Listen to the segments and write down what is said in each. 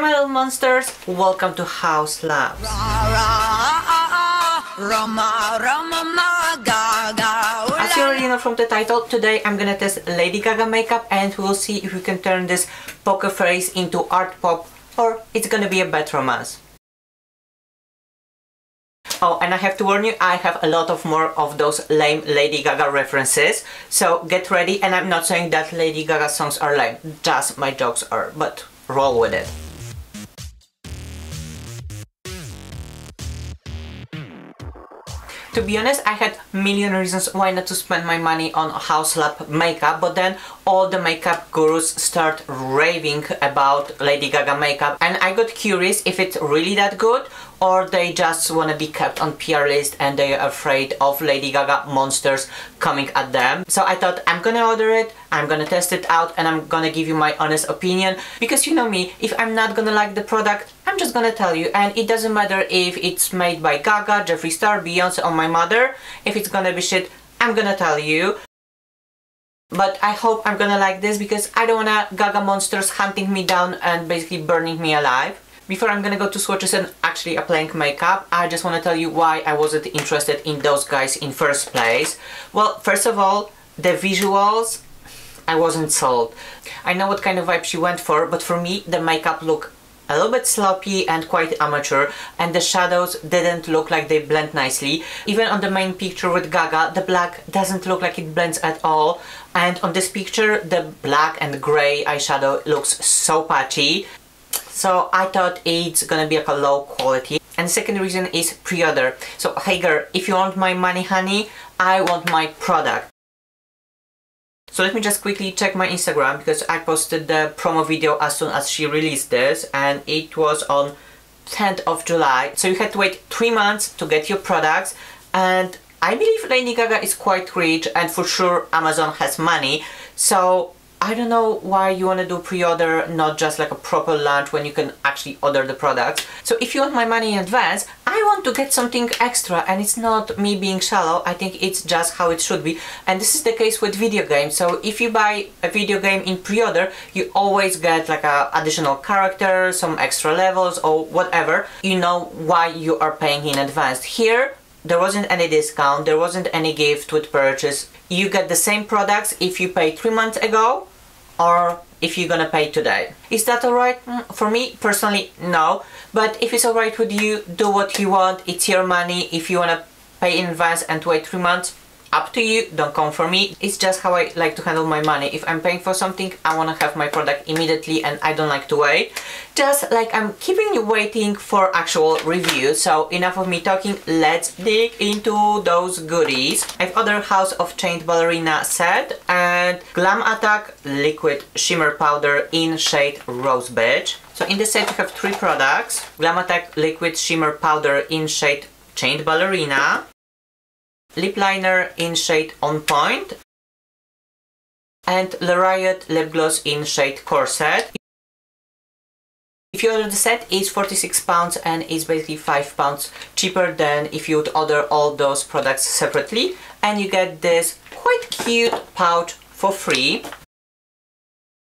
my little monsters, welcome to Haus Labs. As you already know from the title, today I'm gonna test Lady Gaga makeup and we'll see if we can turn this poker face into art pop or it's gonna be a bad romance. Oh, and I have to warn you, I have a lot of more of those lame Lady Gaga references, so get ready, and I'm not saying that Lady Gaga songs are lame, just my jokes are, but roll with it. To be honest, I had million reasons why not to spend my money on Haus Lab makeup, but then all the makeup gurus start raving about Lady Gaga makeup and I got curious if it's really that good or they just want to be kept on PR list and they are afraid of Lady Gaga monsters coming at them. So I thought I'm gonna order it, I'm gonna test it out and I'm gonna give you my honest opinion because you know me, if I'm not gonna like the product, I'm just gonna tell you and it doesn't matter if it's made by Gaga, Jeffree Star, Beyonce or my mother, if it's gonna be shit, I'm gonna tell you. But I hope I'm gonna like this because I don't wanna Gaga monsters hunting me down and basically burning me alive. Before I'm gonna go to swatches and actually applying makeup, I just wanna tell you why I wasn't interested in those guys in first place. Well, first of all, the visuals, I wasn't sold. I know what kind of vibe she went for, but for me, the makeup looked a little bit sloppy and quite amateur and the shadows didn't look like they blend nicely. Even on the main picture with Gaga, the black doesn't look like it blends at all and on this picture the black and grey eyeshadow looks so patchy so I thought it's gonna be like a low quality. And second reason is pre-order. So hey girl, if you want my money honey, I want my product. So let me just quickly check my Instagram because I posted the promo video as soon as she released this and it was on 10th of July. So you had to wait 3 months to get your products and I believe Lady Gaga is quite rich and for sure Amazon has money. So I don't know why you want to do pre-order, not just like a proper launch when you can actually order the products. So if you want my money in advance, I want to get something extra and it's not me being shallow, I think it's just how it should be. And this is the case with video games. So if you buy a video game in pre-order, you always get like a additional character, some extra levels or whatever. You know why you are paying in advance. Here, there wasn't any discount, there wasn't any gift with purchase. You get the same products if you pay three months ago or if you're gonna pay today. Is that alright? Mm, for me, personally, no. But if it's alright with you, do what you want, it's your money. If you wanna pay in advance and wait three months, up to you, don't come for me. It's just how I like to handle my money. If I'm paying for something, I want to have my product immediately and I don't like to wait. Just like I'm keeping you waiting for actual review. So enough of me talking, let's dig into those goodies. I've ordered Haus of Chained Ballerina set and Glam Attack Liquid Shimmer Powder in shade Rose Beach. So in the set you have three products. Glam Attack Liquid Shimmer Powder in shade Chained Ballerina lip liner in shade On Point and Le Riot lip gloss in shade Corset. If you order the set, it's 46 pounds and it's basically 5 pounds cheaper than if you would order all those products separately and you get this quite cute pouch for free.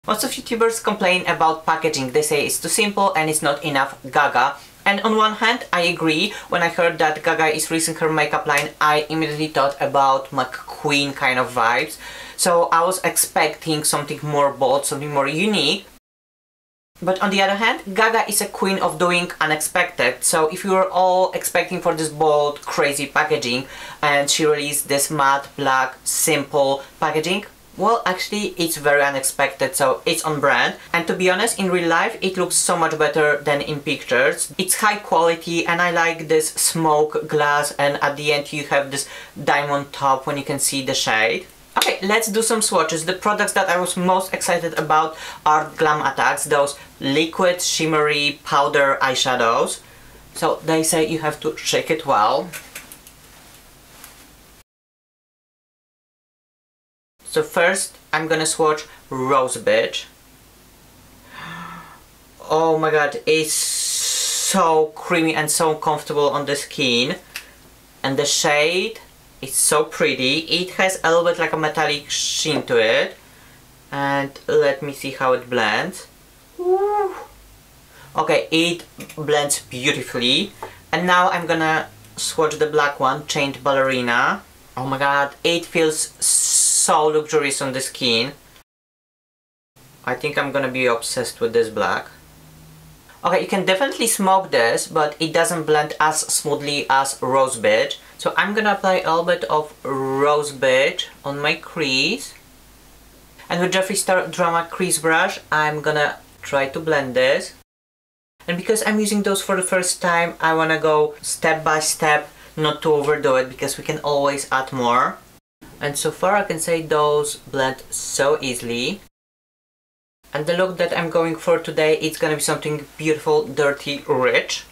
Most of YouTubers complain about packaging, they say it's too simple and it's not enough gaga and on one hand, I agree. When I heard that Gaga is releasing her makeup line, I immediately thought about McQueen kind of vibes. So I was expecting something more bold, something more unique. But on the other hand, Gaga is a queen of doing unexpected. So if you were all expecting for this bold, crazy packaging, and she released this matte, black, simple packaging, well, actually, it's very unexpected, so it's on brand. And to be honest, in real life, it looks so much better than in pictures. It's high quality and I like this smoke glass and at the end you have this diamond top when you can see the shade. Okay, let's do some swatches. The products that I was most excited about are Glam Attacks, those liquid shimmery powder eyeshadows. So they say you have to shake it well. So first I'm gonna swatch Rose Beach. Oh my god, it's so creamy and so comfortable on the skin. And the shade is so pretty. It has a little bit like a metallic sheen to it. And let me see how it blends. Ooh. Okay, it blends beautifully. And now I'm gonna swatch the black one, Chained Ballerina. Oh my god, it feels so luxurious on the skin. I think I'm gonna be obsessed with this black. Okay, you can definitely smoke this, but it doesn't blend as smoothly as Rose. So I'm gonna apply a little bit of Rose on my crease. And with Jeffree Star Drama Crease Brush, I'm gonna try to blend this. And because I'm using those for the first time, I wanna go step by step, not to overdo it, because we can always add more. And so far I can say those blend so easily. And the look that I'm going for today, it's gonna be something beautiful, dirty, rich.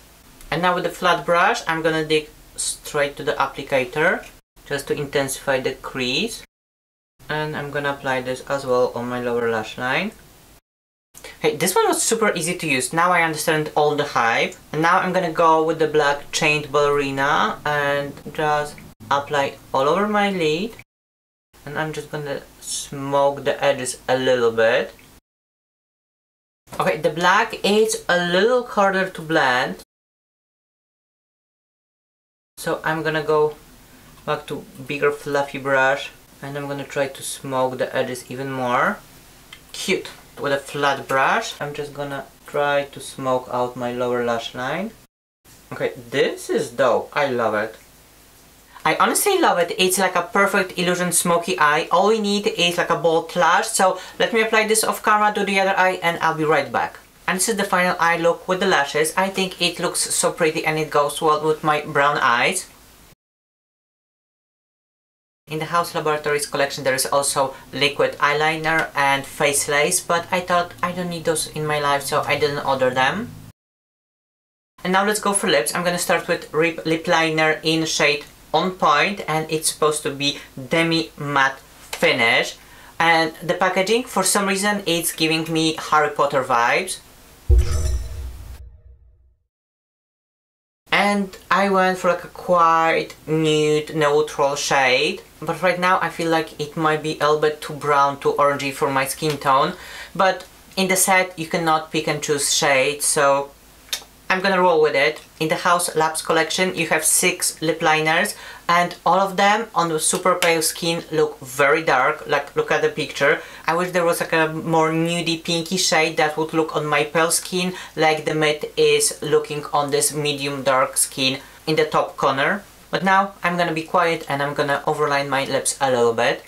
And now with the flat brush, I'm gonna dig straight to the applicator, just to intensify the crease. And I'm gonna apply this as well on my lower lash line. Hey, this one was super easy to use. Now I understand all the hype. And now I'm gonna go with the black chained ballerina and just apply all over my lid. And I'm just gonna smoke the edges a little bit. Okay, the black is a little harder to blend. So I'm gonna go back to bigger fluffy brush and I'm gonna try to smoke the edges even more. Cute with a flat brush. I'm just gonna try to smoke out my lower lash line. Okay, this is dope. I love it. I honestly love it. It's like a perfect illusion smoky eye. All we need is like a bold lash. So let me apply this off camera to the other eye and I'll be right back. And this is the final eye look with the lashes. I think it looks so pretty and it goes well with my brown eyes. In the Haus Laboratories collection there is also liquid eyeliner and face lace, but I thought I don't need those in my life so I didn't order them. And now let's go for lips. I'm gonna start with Rip Lip Liner in shade On Point and it's supposed to be demi matte finish. And the packaging, for some reason, it's giving me Harry Potter vibes. and I went for like a quite nude neutral shade but right now I feel like it might be a little bit too brown too orangey for my skin tone but in the set you cannot pick and choose shades so I'm gonna roll with it. In the Haus Labs collection you have six lip liners and all of them on the super pale skin look very dark, like look at the picture. I wish there was like a more nudie pinky shade that would look on my pale skin like the matte is looking on this medium dark skin in the top corner. But now I'm gonna be quiet and I'm gonna overline my lips a little bit.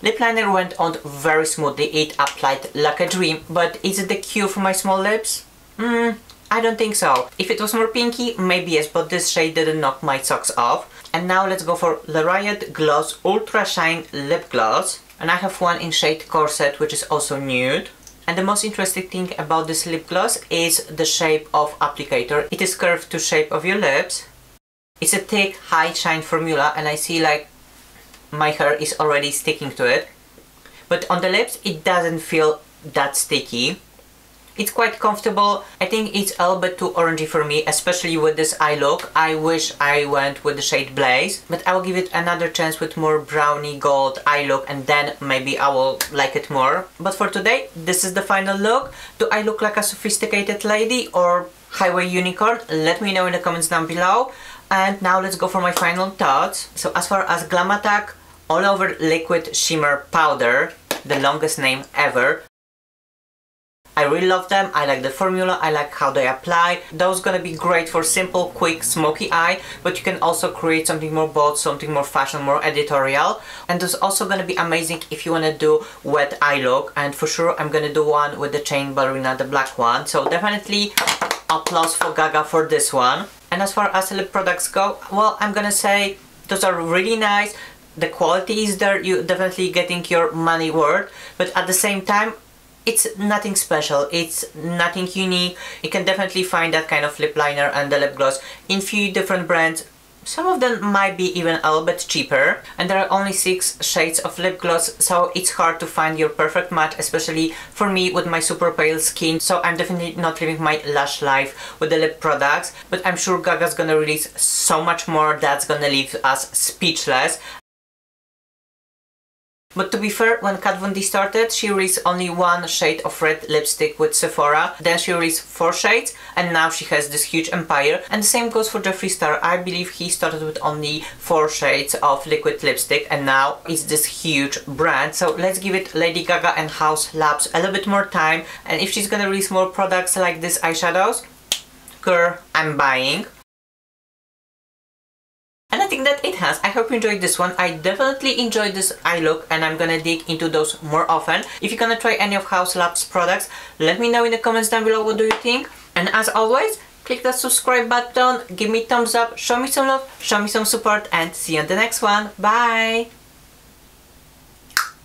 Lip liner went on very smoothly, it applied like a dream, but is it the cue for my small lips? Hmm, I don't think so. If it was more pinky, maybe yes, but this shade didn't knock my socks off. And now let's go for the Riot Gloss Ultra Shine Lip Gloss. And I have one in shade Corset, which is also nude. And the most interesting thing about this lip gloss is the shape of applicator. It is curved to shape of your lips. It's a thick, high shine formula and I see like my hair is already sticking to it. But on the lips it doesn't feel that sticky. It's quite comfortable. I think it's a little bit too orangey for me, especially with this eye look. I wish I went with the shade Blaze, but I will give it another chance with more brownie gold eye look and then maybe I will like it more. But for today, this is the final look. Do I look like a sophisticated lady or highway unicorn? Let me know in the comments down below. And now let's go for my final thoughts. So as far as Glam Attack all over liquid shimmer powder the longest name ever I really love them, I like the formula, I like how they apply. Those gonna be great for simple, quick, smoky eye, but you can also create something more bold, something more fashion, more editorial. And those also gonna be amazing if you wanna do wet eye look. And for sure I'm gonna do one with the chain ballerina, the black one. So definitely applause for Gaga for this one. And as far as lip products go, well, I'm gonna say those are really nice the quality is there, you definitely getting your money worth, but at the same time, it's nothing special, it's nothing unique. You can definitely find that kind of lip liner and the lip gloss in few different brands. Some of them might be even a little bit cheaper and there are only 6 shades of lip gloss so it's hard to find your perfect match especially for me with my super pale skin so I'm definitely not living my lash life with the lip products but I'm sure Gaga's gonna release so much more that's gonna leave us speechless But to be fair, when Kat Von D started, she released only one shade of red lipstick with Sephora, then she released four shades, and now she has this huge empire. And the same goes for Jeffree Star. I believe he started with only four shades of liquid lipstick, and now it's this huge brand. So let's give it Lady Gaga and Haus Labs a little bit more time, and if she's gonna release more products like these eyeshadows, girl, I'm buying. Think that it has. I hope you enjoyed this one. I definitely enjoyed this eye look and I'm gonna dig into those more often. If you're gonna try any of Haus Labs products, let me know in the comments down below what do you think. And as always, click that subscribe button, give me thumbs up, show me some love, show me some support and see you on the next one. Bye!